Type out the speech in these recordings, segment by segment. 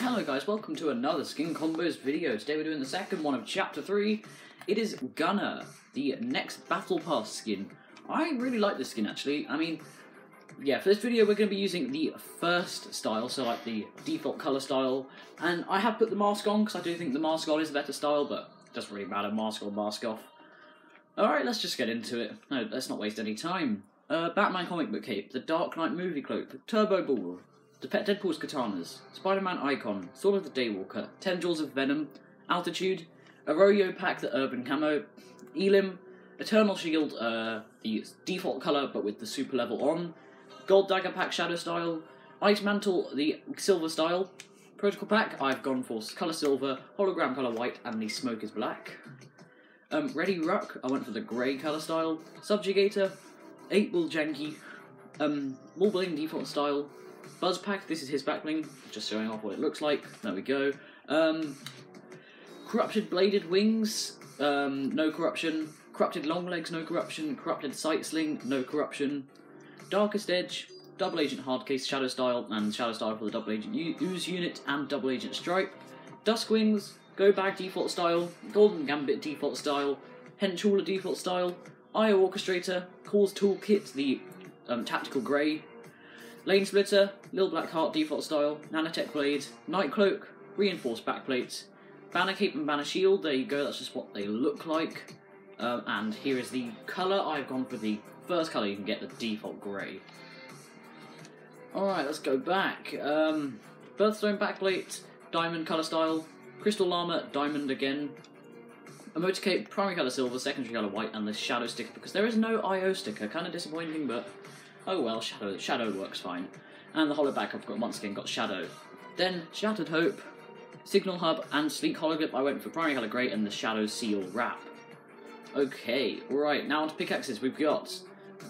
Hello guys, welcome to another Skin Combos video. Today we're doing the second one of Chapter 3. It is Gunnar, the next Battle Pass skin. I really like this skin actually. I mean, yeah, for this video we're going to be using the first style, so like the default colour style. And I have put the mask on because I do think the mask on is a better style, but it doesn't really matter, mask on, mask off. Alright, let's just get into it. No, let's not waste any time. Uh, Batman comic book cape, the Dark Knight movie cloak, the Turbo Ball, Deadpool's katanas, Spider-Man icon, Sword of the Daywalker, Ten Jewels of Venom, Altitude, Arroyo pack, the Urban camo, Elim, Eternal Shield, uh, the default color but with the super level on, Gold Dagger pack, Shadow style, Ice Mantle, the silver style, Protocol pack, I've gone for color silver, hologram color white, and the smoke is black. Um, Ready Ruck, I went for the grey colour style. Subjugator, 8 Bull Janky, um, Wall default style. Buzz Pack, this is his backbling, just showing off what it looks like. There we go. Um, corrupted Bladed Wings, um, no corruption. Corrupted Long Legs, no corruption. Corrupted Sight Sling, no corruption. Darkest Edge, Double Agent Hardcase Shadow Style, and Shadow Style for the Double Agent Ooze unit, and Double Agent Stripe. Dusk Wings, Go Bag default style, Golden Gambit default style, Henchhauler default style, IO Orchestrator, Calls Toolkit, the um, Tactical Grey, Lane Splitter, Lil Black Heart default style, Nanotech Blade, Night Cloak, Reinforced Backplate, Banner Cape and Banner Shield, there you go, that's just what they look like. Um, and here is the colour, I've gone for the first colour, you can get the default grey. Alright, let's go back. Um, Birthstone Backplate, Diamond colour style, Crystal Llama, Diamond again, Emote Cape, primary colour silver, secondary colour white, and the shadow sticker because there is no IO sticker. Kind of disappointing, but oh well, shadow shadow works fine. And the hollow back I've got once again got shadow. Then Shattered Hope, Signal Hub, and Sleek Hologrip. I went for primary colour grey and the shadow seal wrap. Okay, right now on to pickaxes. We've got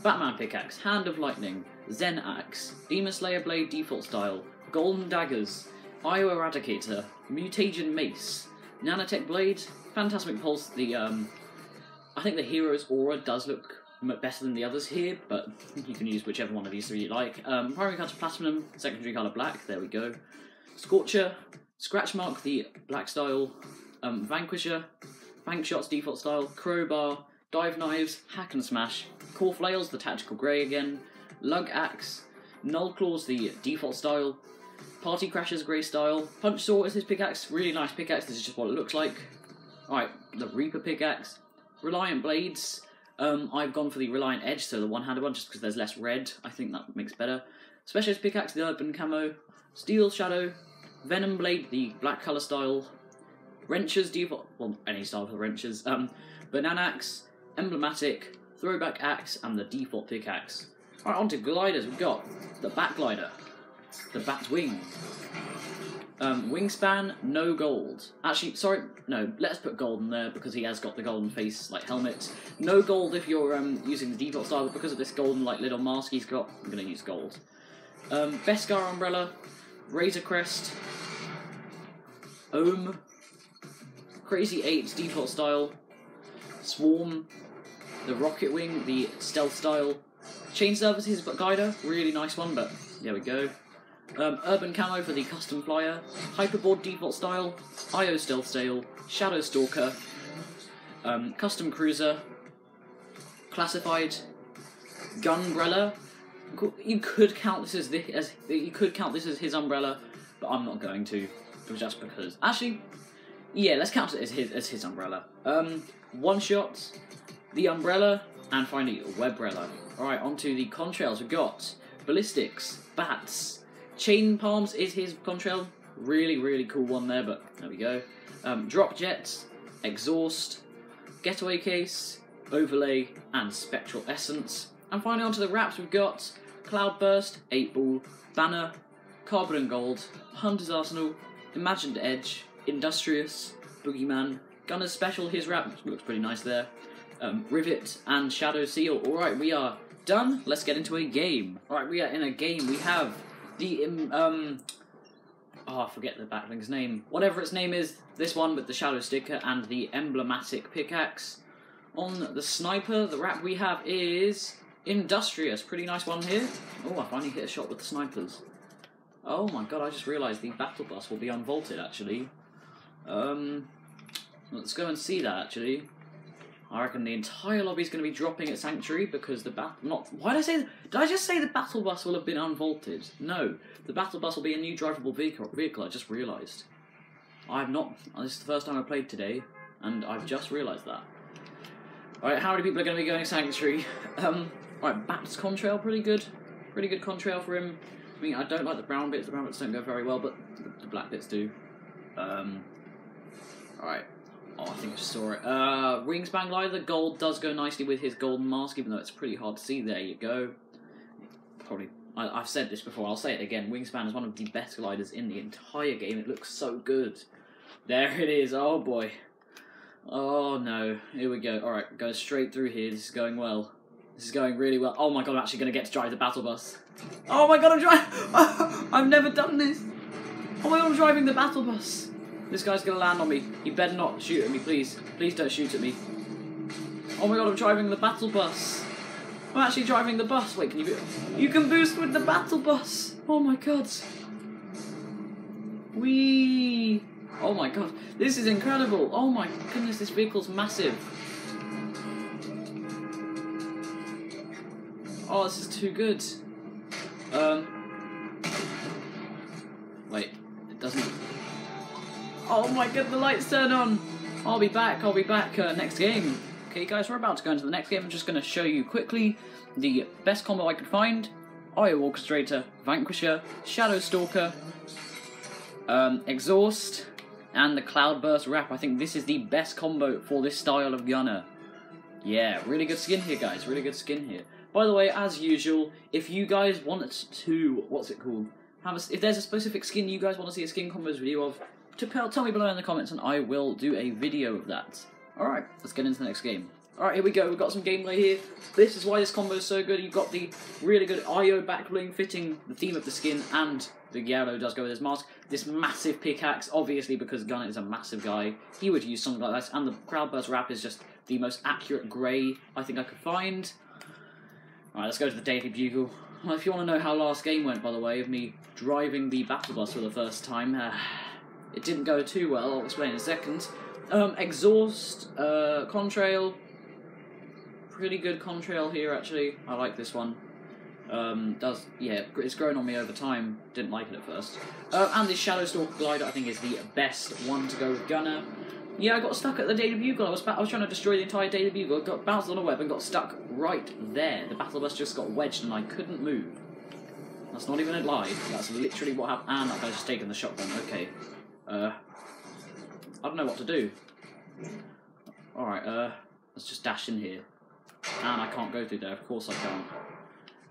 Batman pickaxe, Hand of Lightning, Zen axe, Demon Slayer blade default style, Golden daggers, IO Eradicator, Mutagen mace, Nanotech blade, Phantasmic Pulse, the, um, I think the hero's aura does look better than the others here, but you can use whichever one of these three you like. Um, primary colour platinum, secondary colour black, there we go. Scorcher, Scratch Mark, the black style, um, Vanquisher, Bank Shots, default style, Crowbar, Dive Knives, Hack and Smash, Core Flails, the tactical grey again, Lug Axe, Null Claws, the default style, Party Crashers, grey style, Punch Saw is his pickaxe, really nice pickaxe, this is just what it looks like. Alright, the Reaper pickaxe. Reliant Blades. Um, I've gone for the Reliant Edge, so the one-handed one, just because there's less red. I think that makes better. Specialist pickaxe, the Urban Camo. Steel Shadow. Venom Blade, the black colour style. Wrenches, default, well, any style for wrenches. Um, Banana Axe, Emblematic, Throwback Axe, and the default pickaxe. Alright, on to gliders. We've got the Bat Glider, the Bat Wing, um, wingspan, no gold. Actually, sorry, no, let's put gold in there because he has got the golden face, like, helmet. No gold if you're um, using the default style, but because of this golden, like, little mask he's got, I'm going to use gold. Um, Beskar Umbrella, Razor Crest, Ohm, Crazy 8 default style, Swarm, the Rocket Wing, the stealth style, Chain Services but Guider, really nice one, but there we go. Um, Urban Camo for the custom flyer, Hyperboard default style, IO stealth style, Shadow Stalker, um, custom cruiser, classified, Gunbrella. You could count this as the, as you could count this as his umbrella, but I'm not going to, just because. Actually, yeah, let's count it as his as his umbrella. Um, one shot, the umbrella, and finally Webrella. All right, onto the contrails. We've got ballistics, bats, Chain Palms is his contrail. Really, really cool one there, but there we go. Um, drop Jets, Exhaust, Getaway Case, Overlay, and Spectral Essence. And finally onto the wraps we've got Cloudburst, 8 Ball, Banner, Carbon and Gold, Hunter's Arsenal, Imagined Edge, Industrious, Boogeyman, Gunner's Special, his wrap looks pretty nice there, um, Rivet, and Shadow Seal. Alright, we are done. Let's get into a game. Alright, we are in a game. We have the um oh I forget the backling's name. Whatever its name is, this one with the shadow sticker and the emblematic pickaxe. On the sniper, the wrap we have is Industrious. Pretty nice one here. Oh, I finally hit a shot with the snipers. Oh my god, I just realised the battle bus will be unvaulted actually. Um, let's go and see that actually. I reckon the entire lobby is going to be dropping at Sanctuary because the bat not. Why did I say? Did I just say the battle bus will have been unvaulted? No, the battle bus will be a new drivable vehicle. Vehicle. I just realised. I have not. This is the first time I played today, and I've just realised that. All right, how many people are going to be going Sanctuary? Um, all right, Bats Contrail, pretty good, pretty good contrail for him. I mean, I don't like the brown bits. The brown bits don't go very well, but the, black bits do. Um, all right. Oh, I think I saw it. Uh, Glider, the gold does go nicely with his golden mask, even though it's pretty hard to see. There you go. Probably, I, have said this before, I'll say it again. Wingspan is one of the best gliders in the entire game. It looks so good. There it is. Oh boy. Oh no. Here we go. Alright, go straight through here. This is going well. This is going really well. Oh my god, I'm actually going to get to drive the battle bus. Oh my god, I'm driving. I've never done this. Oh my god, I'm driving the battle bus. This guy's gonna land on me. He better not shoot at me, please. Please don't shoot at me. Oh my god, I'm driving the battle bus. I'm actually driving the bus. Wait, can you... You can boost with the battle bus. Oh my god. Wee. Oh my god. This is incredible. Oh my goodness, this vehicle's massive. Oh, this is too good. Um... Oh my god, the lights turn on! I'll be back, I'll be back uh, next game. Okay guys, we're about to go into the next game. I'm just going to show you quickly the best combo I could find. IO Orchestrator, Vanquisher, Shadow Stalker, um, Exhaust, and the Cloudburst Wrap. I think this is the best combo for this style of Gunnar. Yeah, really good skin here guys, really good skin here. By the way, as usual, if you guys want to, what's it called? Have a, if there's a specific skin you guys want to see a skin combos video of, to tell me below in the comments and I will do a video of that. Alright, let's get into the next game. Alright, here we go. We've got some gameplay here. This is why this combo is so good. You've got the really good IO backbling fitting the theme of the skin and the yellow does go with his mask. This massive pickaxe, obviously because Gunnar is a massive guy, he would use something like this. And the crowd Cloudburst wrap is just the most accurate grey I think I could find. Alright, let's go to the Daily Bugle. Well, if you want to know how last game went, by the way, of me driving the battle bus for the first time, uh, it didn't go too well, I'll explain in a second. Um, exhaust, uh, contrail, pretty good contrail here actually, I like this one. Um, does, yeah, it's grown on me over time, didn't like it at first. Uh, and this Shadow Stalker glider I think is the best one to go with Gunnar. Yeah, I got stuck at the Daily Bugle. I was, I was trying to destroy the entire Daily Bugle. got bounced on a web and got stuck right there. The battle bus just got wedged and I couldn't move. That's not even a lie. That's literally what happened. And guy's just taken the shotgun. Okay. Uh, I don't know what to do. Alright, uh, let's just dash in here. And I can't go through there, of course I can't.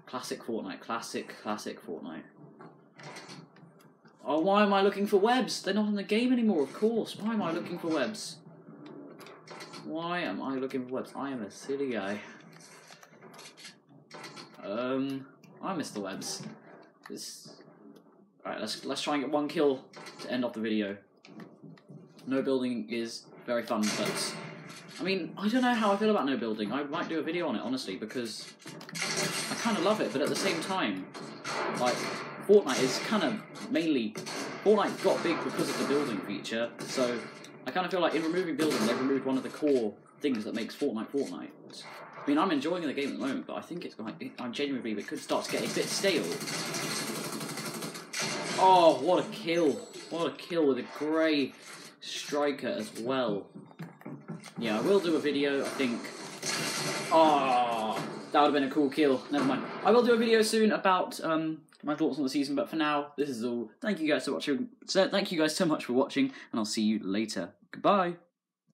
Classic Fortnite, classic, classic Fortnite. Oh, why am I looking for webs? They're not in the game anymore, of course. Why am I looking for webs? Why am I looking for webs? I am a silly guy. Um, I miss the webs. This Alright, let's let's try and get one kill to end off the video. No building is very fun, but I mean, I don't know how I feel about no building. I might do a video on it, honestly, because I kind of love it, but at the same time, like, Fortnite is kind of mainly... Fortnite got big because of the building feature, so I kind of feel like in removing building, they've removed one of the core things that makes Fortnite Fortnite. I mean, I'm enjoying the game at the moment, but I think it's like, I'm genuinely it could start to get a bit stale. Oh, what a kill. What a kill with a grey striker as well. Yeah, I will do a video, I think. Oh, that would have been a cool kill. Never mind. I will do a video soon about um, my thoughts on the season, but for now, this is all. Thank you guys for watching. So, thank you guys so much for watching, and I'll see you later. Goodbye.